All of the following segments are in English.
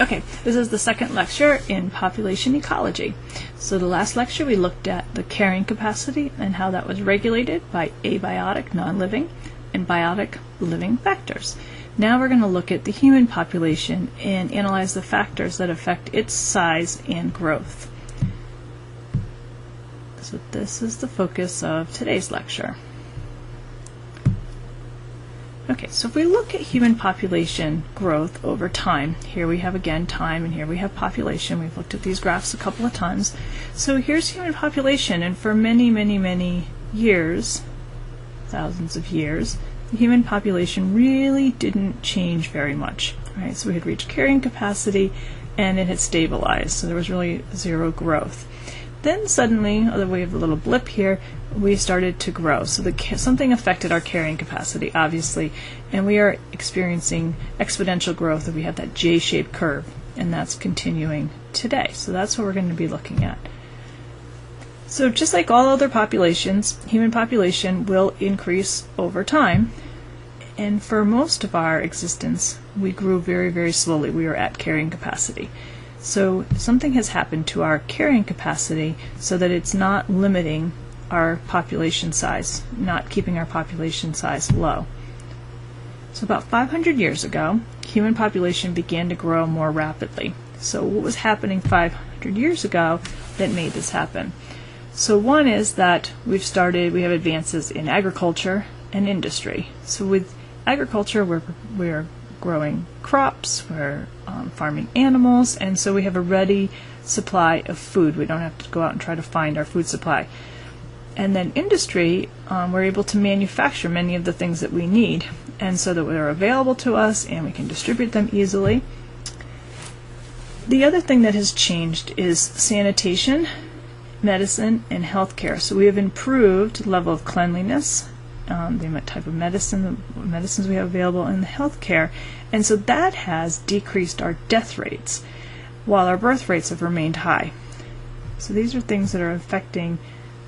Okay, this is the second lecture in population ecology. So the last lecture we looked at the carrying capacity and how that was regulated by abiotic non-living and biotic living factors. Now we're going to look at the human population and analyze the factors that affect its size and growth. So this is the focus of today's lecture. Okay, so if we look at human population growth over time, here we have again time and here we have population. We've looked at these graphs a couple of times. So here's human population and for many, many, many years, thousands of years, the human population really didn't change very much. Right? So we had reached carrying capacity and it had stabilized. So there was really zero growth. Then suddenly, the way of the little blip here, we started to grow. So the, something affected our carrying capacity, obviously, and we are experiencing exponential growth. And we have that J-shaped curve, and that's continuing today. So that's what we're going to be looking at. So just like all other populations, human population will increase over time. And for most of our existence, we grew very, very slowly. We were at carrying capacity. So something has happened to our carrying capacity so that it's not limiting our population size, not keeping our population size low. So about 500 years ago, human population began to grow more rapidly. So what was happening 500 years ago that made this happen? So one is that we've started, we have advances in agriculture and industry. So with agriculture, we're, we're growing crops, we're um, farming animals, and so we have a ready supply of food. We don't have to go out and try to find our food supply. And then industry, um, we're able to manufacture many of the things that we need, and so that they're available to us and we can distribute them easily. The other thing that has changed is sanitation, medicine, and healthcare. So we have improved level of cleanliness, um, the type of medicine, the medicines we have available in the healthcare, and so that has decreased our death rates, while our birth rates have remained high. So these are things that are affecting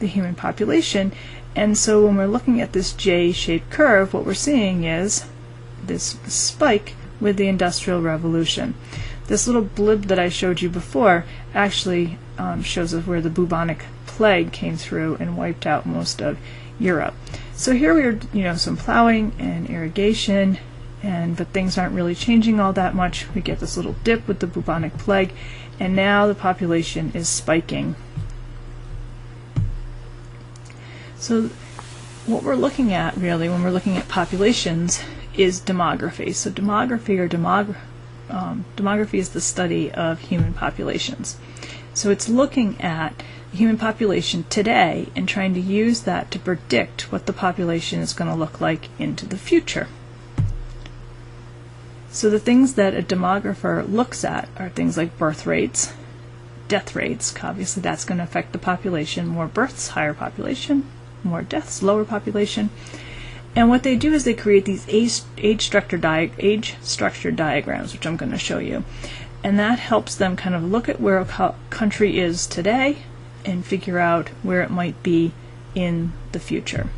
the human population, and so when we're looking at this J-shaped curve, what we're seeing is this spike with the Industrial Revolution. This little blib that I showed you before actually um, shows us where the bubonic plague came through and wiped out most of Europe. So here we are, you know, some plowing and irrigation, and but things aren't really changing all that much. We get this little dip with the bubonic plague, and now the population is spiking. So what we're looking at really when we're looking at populations is demography. So demography or demog um, demography is the study of human populations. So it's looking at the human population today and trying to use that to predict what the population is going to look like into the future. So the things that a demographer looks at are things like birth rates, death rates, obviously that's going to affect the population, more births, higher population, more deaths, lower population. And what they do is they create these age, age structure age structure diagrams, which I'm going to show you. And that helps them kind of look at where a co- country is today and figure out where it might be in the future.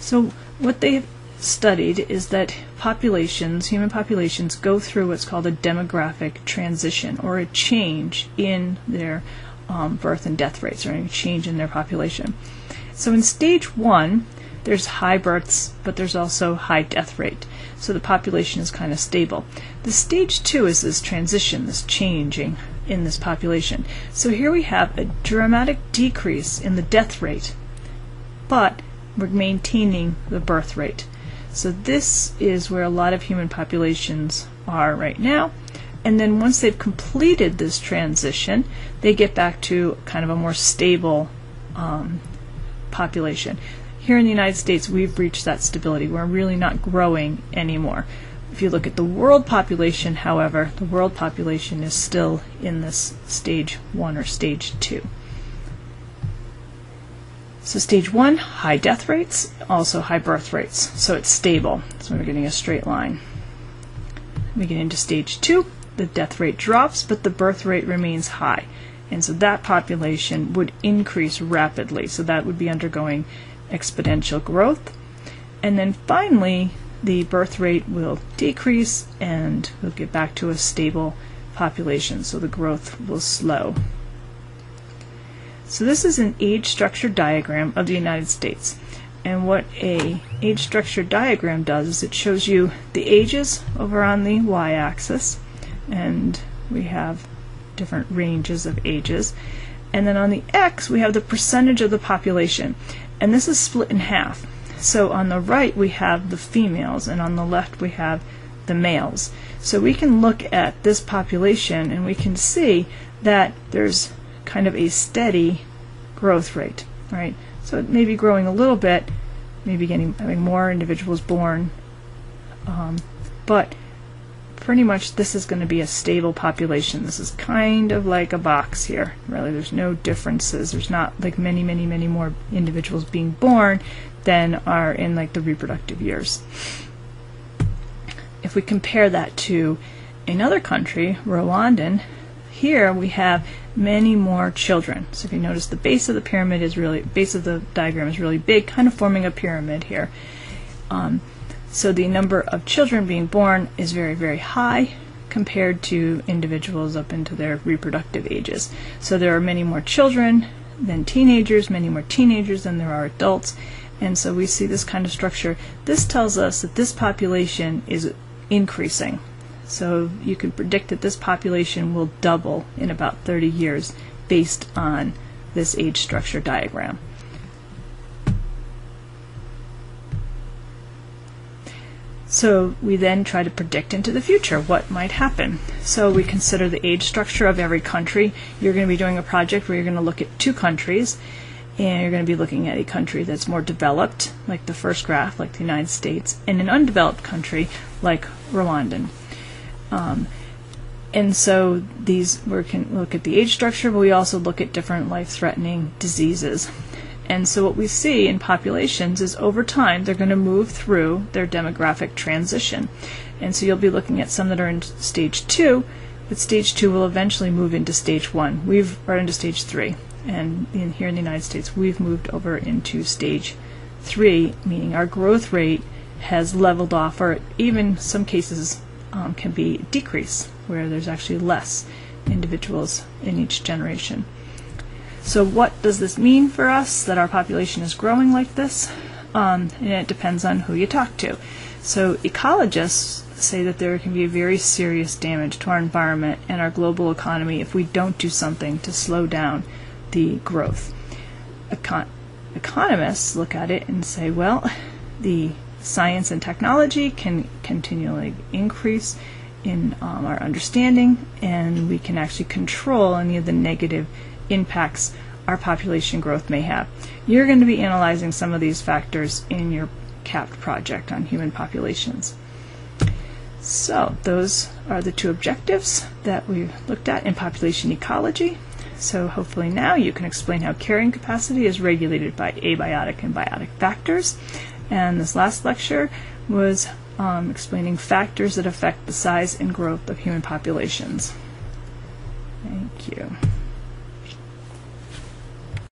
So what they've studied is that populations, human populations, go through what's called a demographic transition or a change in their um, birth and death rates or a change in their population. So in stage one, there's high births, but there's also high death rate. So the population is kind of stable. The stage two is this transition, this changing in this population. So here we have a dramatic decrease in the death rate, but we're maintaining the birth rate. So this is where a lot of human populations are right now. And then once they've completed this transition, they get back to kind of a more stable um, population. Here in the United States, we've reached that stability. We're really not growing anymore. If you look at the world population, however, the world population is still in this stage one or stage two. So stage one, high death rates, also high birth rates. So it's stable. So we're getting a straight line. We get into stage two, the death rate drops, but the birth rate remains high. And so that population would increase rapidly. So that would be undergoing exponential growth. And then finally, the birth rate will decrease and we'll get back to a stable population, so the growth will slow. So this is an age structure diagram of the United States. And what a age structure diagram does is it shows you the ages over on the y-axis, and we have different ranges of ages. And then on the x, we have the percentage of the population. And this is split in half. So on the right, we have the females, and on the left, we have the males. So we can look at this population and we can see that there's kind of a steady growth rate, right? So it may be growing a little bit, maybe getting having more individuals born, um, but pretty much this is going to be a stable population. This is kind of like a box here. Really, there's no differences. There's not like many, many, many more individuals being born than are in like the reproductive years. If we compare that to another country, Rwandan, here we have many more children. So if you notice the base of the pyramid is really, base of the diagram is really big, kind of forming a pyramid here. Um, so the number of children being born is very, very high compared to individuals up into their reproductive ages. So there are many more children than teenagers, many more teenagers than there are adults. And so we see this kind of structure. This tells us that this population is increasing. So you can predict that this population will double in about 30 years based on this age structure diagram. So we then try to predict into the future what might happen. So we consider the age structure of every country. You're going to be doing a project where you're going to look at two countries, and you're going to be looking at a country that's more developed, like the first graph, like the United States, and an undeveloped country, like Rwandan. Um, and so these we can look at the age structure, but we also look at different life-threatening diseases. And so what we see in populations is over time they're going to move through their demographic transition. And so you'll be looking at some that are in stage two, but stage two will eventually move into stage one. We've are into stage three, and in, here in the United States we've moved over into stage three, meaning our growth rate has leveled off, or even some cases um, can be decrease, where there's actually less individuals in each generation. So what does this mean for us that our population is growing like this? Um, and it depends on who you talk to. So ecologists say that there can be a very serious damage to our environment and our global economy if we don't do something to slow down the growth. Econ- economists look at it and say, well, the science and technology can continually increase in um, our understanding, and we can actually control any of the negative impacts our population growth may have. You're going to be analyzing some of these factors in your CAPT project on human populations. So those are the two objectives that we looked at in population ecology. So hopefully now you can explain how carrying capacity is regulated by abiotic and biotic factors. And this last lecture was um, explaining factors that affect the size and growth of human populations. Thank you.